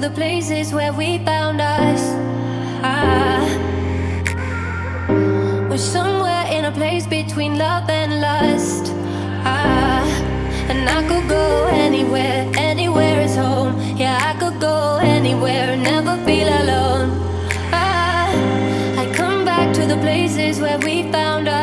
the places where we found us. Ah. We're somewhere in a place between love and lust. Ah. And I could go anywhere, anywhere is home. Yeah, I could go anywhere, never feel alone. Ah. I come back to the places where we found us.